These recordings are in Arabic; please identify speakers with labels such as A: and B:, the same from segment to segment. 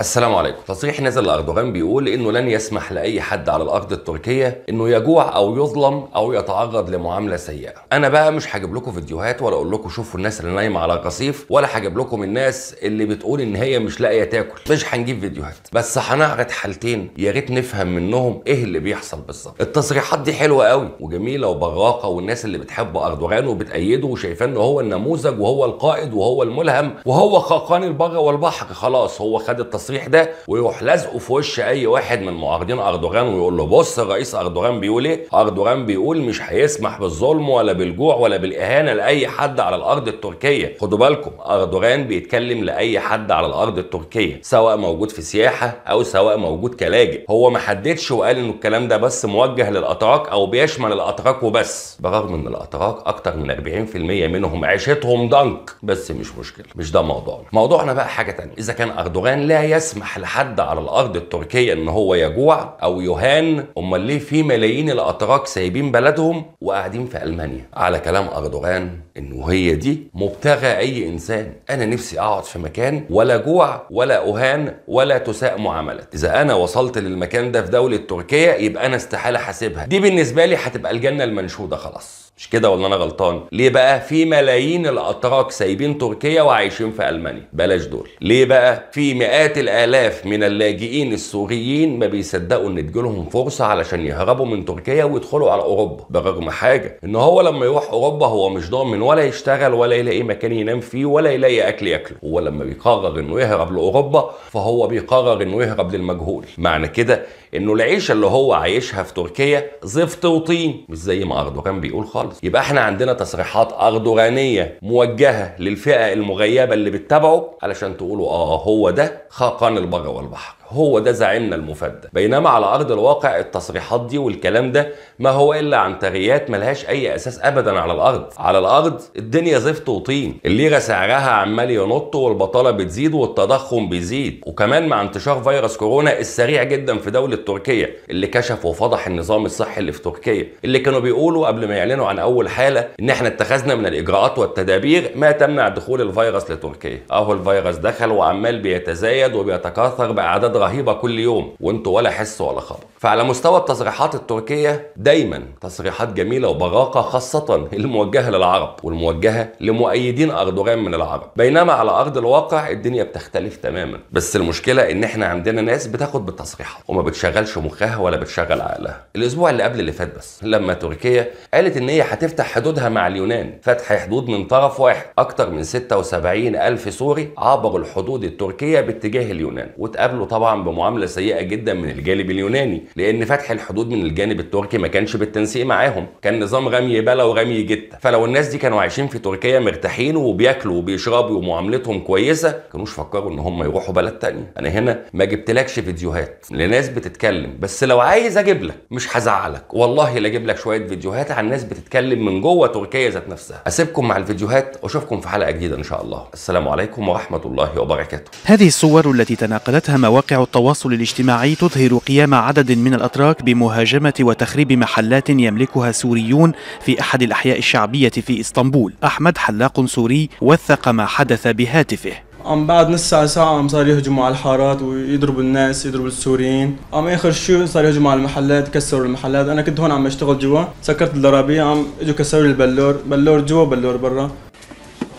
A: السلام عليكم. تصريح نزل لاردوغان بيقول إنه لن يسمح لأي حد على الأرض التركية إنه يجوع أو يظلم أو يتعرض لمعاملة سيئة. أنا بقى مش هجيب لكم فيديوهات ولا أقول لكم شوفوا الناس اللي نايمة على الرصيف ولا هجيب لكم الناس اللي بتقول إن هي مش لاقية تاكل. مش هنجيب فيديوهات. بس هنعرض حالتين يا ريت نفهم منهم إيه اللي بيحصل بالظبط. التصريحات دي حلوة قوي وجميلة وبراقة والناس اللي بتحب أردوغان وبتأيده وشايفاه إن هو النموذج وهو القائد وهو الملهم وهو خاقان البر والبحر. خلاص هو خد التصريح. ده ويروح لازقه في وش أي واحد من معارضين أردوغان ويقول له بص الرئيس أردوغان بيقول إيه؟ أردوغان بيقول مش هيسمح بالظلم ولا بالجوع ولا بالإهانة لأي حد على الأرض التركية، خدوا بالكم أردوغان بيتكلم لأي حد على الأرض التركية سواء موجود في سياحة أو سواء موجود كلاجئ، هو ما حددش وقال إنه الكلام ده بس موجه للأتراك أو بيشمل الأتراك وبس، برغم إن الأتراك أكتر من 40% منهم عيشتهم ضنك، بس مش مشكلة، مش ده موضوعنا، موضوعنا بقى حاجة تانية، إذا كان أردوغان لا يسمح لحد على الأرض التركية إن هو يجوع أو يهان. أمال ليه في ملايين الأتراك سايبين بلدهم وقاعدين في ألمانيا؟ على كلام أردوغان انه هي دي مبتغى أي إنسان. أنا نفسي أقعد في مكان ولا جوع ولا أهان ولا تساء معاملتي إذا أنا وصلت للمكان ده في دولة تركيا يبقى أنا استحالة حاسبها. دي بالنسبة لي هتبقى الجنة المنشودة خلاص. مش كده ولا أنا غلطان؟ ليه بقى في ملايين الأتراك سايبين تركيا وعايشين في ألمانيا؟ بلاش دول. ليه بقى في مئات الآلاف من اللاجئين السوريين ما بيصدقوا إن تجيلهم فرصة علشان يهربوا من تركيا ويدخلوا على أوروبا؟ برغم حاجة إن هو لما يروح أوروبا هو مش ضامن ولا يشتغل ولا يلاقي مكان ينام فيه ولا يلاقي أكل ياكله. هو لما بيقرر إنه يهرب لأوروبا فهو بيقرر إنه يهرب للمجهول. معنى كده إنه العيشه اللي هو عايشها في تركيا زفت وطين مش زي ما أردوغان بيقول خالص. يبقى إحنا عندنا تصريحات أردوغانية موجهة للفئة المغيبة اللي بتتابعه علشان تقولوا آه هو ده خاقان البر والبحر. هو ده زعيمنا المفدى. بينما على أرض الواقع التصريحات دي والكلام ده ما هو إلا عنتريات ملهاش أي أساس ابدا على الأرض. على الأرض الدنيا زفت وطين. الليرة سعرها عمال ينط والبطالة بتزيد والتضخم بيزيد. وكمان مع انتشار فيروس كورونا السريع جدا في دولة تركيا اللي كشف وفضح النظام الصحي اللي في تركيا اللي كانوا بيقولوا قبل ما يعلنوا عن أول حالة إن إحنا اتخذنا من الإجراءات والتدابير ما تمنع دخول الفيروس لتركيا. أهو الفيروس دخل وعمال بيتزايد وبيتكاثر بأعداد رهيبة كل يوم وانتوا ولا حس ولا خبر. فعلى مستوى التصريحات التركية دايما تصريحات جميلة وبراقة خاصة الموجهة للعرب والموجهة لمؤيدين أردوغان من العرب. بينما على أرض الواقع الدنيا بتختلف تماما. بس المشكلة إن إحنا عندنا ناس بتاخد بالتصريحات وما بتشغلش مخها ولا بتشغل عقلها. الأسبوع اللي قبل اللي فات بس لما تركيا قالت إن هي هتفتح حدودها مع اليونان فتح حدود من طرف واحد أكتر من 76 ألف سوري عبروا الحدود التركية باتجاه اليونان واتقابلوا طبعا بمعاملة سيئة جدا من الجانب اليوناني لأن فتح الحدود من الجانب التركي ما كانش بالتنسيق معاهم. كان نظام رمي بلا ورمي جته فلو الناس دي كانوا عايشين في تركيا مرتاحين وبياكلوا وبيشربوا ومعاملتهم كويسة كانوش فكروا إن هم يروحوا بلد تانية. أنا هنا ما جبتلكش فيديوهات لناس بتتكلم بس لو عايز أجيب لك مش هزعلك. والله لا أجيب لك شوية فيديوهات عن ناس بتتكلم من جوه تركيا ذات نفسها. أسيبكم مع الفيديوهات وأشوفكم في حلقة جديدة إن شاء الله. السلام عليكم ورحمة الله وبركاته.
B: هذه الصور التي تناقلتها مواقع التواصل الاجتماعي تظهر قيام عدد من الأتراك بمهاجمة وتخريب محلات يملكها سوريون في أحد الأحياء الشعبية في إسطنبول. أحمد حلاق سوري وثق ما حدث بهاتفه.
C: عم بعد نص ساعة ساعة عم صار يهجموا على الحارات ويضربوا الناس يضربوا السوريين. عم آخر شو صار يهجموا على المحلات كسروا المحلات. أنا كنت هون عم اشتغل جوا سكرت الضرابية عم إجوا كسروا لي البلور. بلور جوا وبلور برا.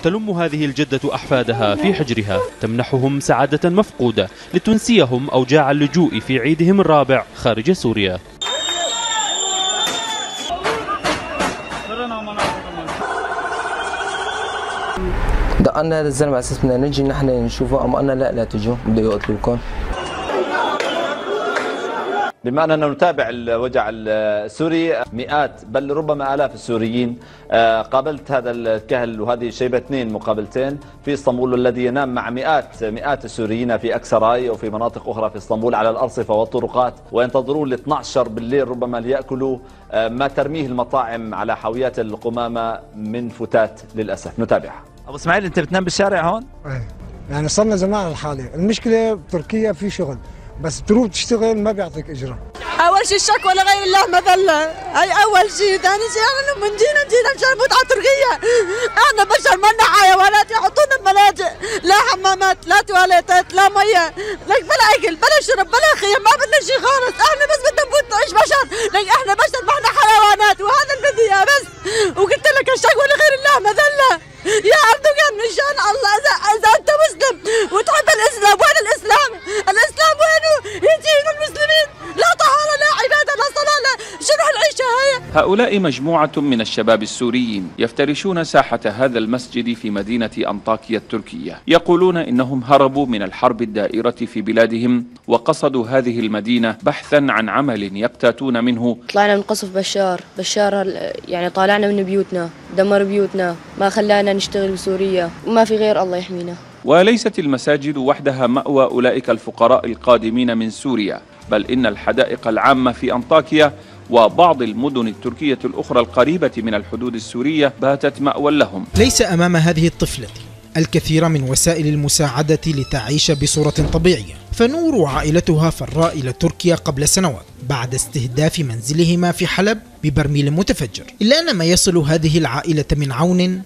D: تلم هذه الجدة أحفادها في حجرها تمنحهم سعادة مفقودة لتنسيهم أوجاع اللجوء في عيدهم الرابع خارج سوريا.
E: دقنا هذا الزلمه على أساس بدنا نجي نحن نشوفه اما قلنا لا لا تجوا بده يقتلوكم
F: بما اننا نتابع الوجع السوري. مئات بل ربما آلاف السوريين آه، قابلت هذا الكهل وهذه الشيبة. اثنين مقابلتين في اسطنبول الذي ينام مع مئات مئات السوريين في أكسراي وفي مناطق أخرى في اسطنبول على الأرصفة والطرقات وينتظرون ل 12 بالليل ربما ليأكلوا آه، ما ترميه المطاعم على حاويات القمامة من فتات للأسف. نتابعها.
G: أبو إسماعيل أنت بتنام بالشارع هون؟
H: إيه. يعني صرنا زمان على الحالة المشكلة بتركيا في شغل. بس تروح تشتغل ما بيعطيك إجرة. أول شيء الشكوى لغير الله مذله هاي أول شيء ثاني شيء إحنا من جينا جينا مشان نفوت على تركيا إحنا بشر ما لنا حيوانات يحطونا بملاجئ لا حمامات لا تواليتات لا مية. لك بلا أكل بلا شرب بلا خيم ما بدنا شيء خالص. إحنا بس بدنا نفوت نعيش بشر. لك إحنا بشر ما إحنا حيوانات وهذا اللي بدي اياه بس وقلت لك الشكوى لغير الله مذله يا اردوغان من شان الله اذا اذا انت مسلم وتحب الاسلام وين الاسلام؟ الاسلام وينه؟ يجينا المسلمين لا طهاره لا عباده لا صلاه لا شنو هالعيشه هاي؟
I: هؤلاء مجموعة من الشباب السوريين يفترشون ساحة هذا المسجد في مدينة أنطاكيا التركية. يقولون إنهم هربوا من الحرب الدائرة في بلادهم وقصدوا هذه المدينة بحثا عن عمل يقتاتون منه.
J: طلعنا من قصف بشار. بشار يعني طالعنا من بيوتنا. دمر بيوتنا. ما خلانا نشتغل بسوريا. وما في غير الله يحمينا.
I: وليست المساجد وحدها مأوى أولئك الفقراء القادمين من سوريا بل إن الحدائق العامة في أنطاكيا وبعض المدن التركية الأخرى القريبة من الحدود السورية باتت مأوى لهم.
K: ليس أمام هذه الطفلة الكثير من وسائل المساعدة لتعيش بصورة طبيعية فنور وعائلتها فراء إلى تركيا قبل سنوات بعد استهداف منزلهما في حلب ببرميل متفجر. إلا أن ما يصل هذه العائلة من عون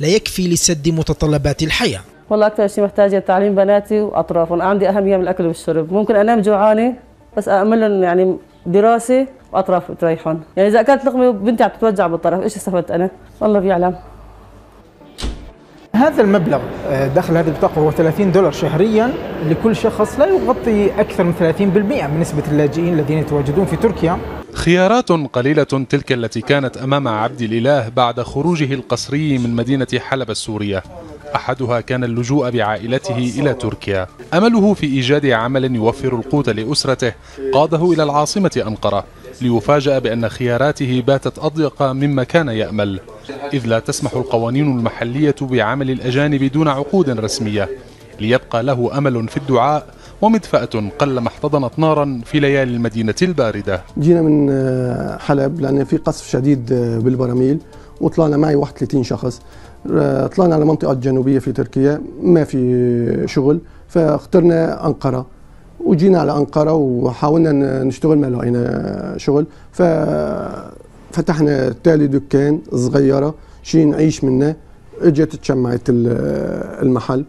K: لا يكفي لسد متطلبات الحياة.
L: والله أكثر شيء محتاجة تعليم بناتي وأطرافهم عندي أهمية من الأكل والشرب. ممكن أنام جوعانة بس أعمل لهم يعني دراسة وأطراف تريحهم يعني إذا أكلت لقمة بنتي عم تتوجع بالطرف إيش استفدت أنا؟ والله بيعلم
M: هذا المبلغ آه، داخل هذه البطاقة هو 30 دولار شهريا لكل شخص لا يغطي أكثر من 30% من نسبة اللاجئين الذين يتواجدون في تركيا.
N: خيارات قليلة تلك التي كانت أمام عبد الإله بعد خروجه القسري من مدينة حلب السورية. أحدها كان اللجوء بعائلته إلى تركيا. أمله في إيجاد عمل يوفر القوت لأسرته قاده إلى العاصمة أنقرة. ليفاجأ بأن خياراته باتت أضيق مما كان يأمل إذ لا تسمح القوانين المحلية بعمل الأجانب دون عقود رسمية ليبقى له أمل في الدعاء ومدفأة قلما احتضنت نارا في ليالي المدينة الباردة.
O: جينا من آه، حلب لأن في قصف شديد آه، بالبراميل وطلعنا معي 31 شخص. آه، طلعنا على منطقة جنوبية في تركيا ما في شغل فاخترنا أنقرة. وجينا على أنقرة وحاولنا نشتغل ما لقينا شغل. ففتحنا تالي دكان صغيرة شي نعيش منه. اجت تشمعت ال- المحل.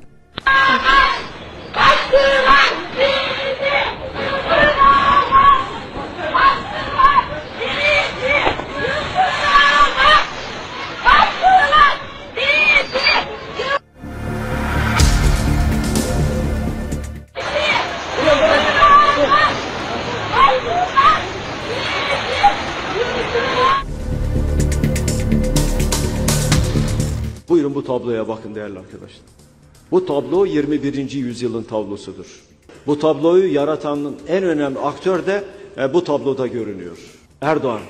P: Tabloya bakın değerli arkadaşlar. Bu tablo 21. yüzyılın tablosudur. Bu tabloyu yaratanın en önemli aktör de e, bu tabloda görünüyor. Erdoğan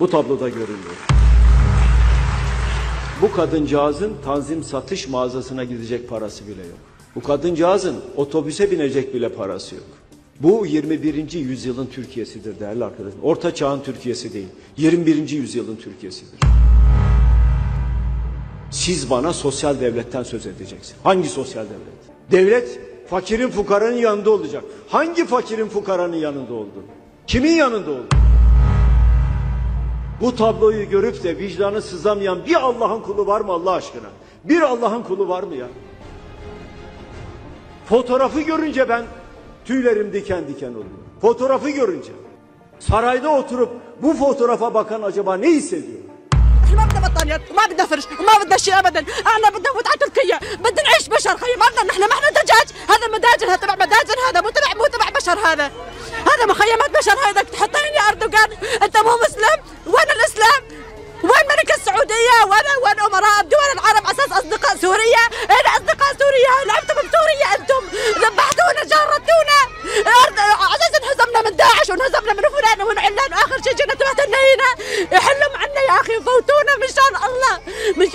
P: bu tabloda görünüyor. Bu kadıncağızın tanzim satış mağazasına gidecek parası bile yok. Bu kadıncağızın otobüse binecek bile parası yok. Bu 21. yüzyılın Türkiye'sidir değerli arkadaşlar. Orta çağın Türkiye'si değil. 21. yüzyılın Türkiye'sidir. Siz bana sosyal devletten söz edeceksiniz. Hangi sosyal devlet? Devlet fakirin fukaranın yanında olacak. Hangi fakirin fukaranın yanında oldu? Kimin yanında oldu? Bu tabloyu görüp de vicdanı sızlamayan bir Allah'ın kulu var mı Allah aşkına? Bir Allah'ın kulu var mı ya? Fotoğrafı görünce ben tüylerim diken diken oluyor. Fotoğrafı görünce. Sarayda oturup bu fotoğrafa bakan acaba ne hissediyor?
H: ما بدنا بطانيات وما بدنا فرش وما بدنا شيء ابدا. إحنا بدنا على تركيا بدنا نعيش بشر. خيي ما بدنا نحن ما إحنا دجاج. هذا مداجن هذا تبع مداجن هذا مو تبع مو تبع بشر هذا. هذا مخيمات بشر هاي بدك تحطين يا أردوغان. أنت مو مسلم؟ وين الإسلام؟ وين ملك السعودية؟ وين وين أمراء الدول العرب؟ على أساس أصدقاء سوريا؟ أين أصدقاء سوريا؟ لعبتوا بسوريا أنتم. ذبحتونا جرتونا أرد- على أساس انهزمنا من داعش وانهزمنا من فلان ومن علان وآخر شيء جينا تبهدلنا يحلوا عنا يا أخي فوتونا من شان الله من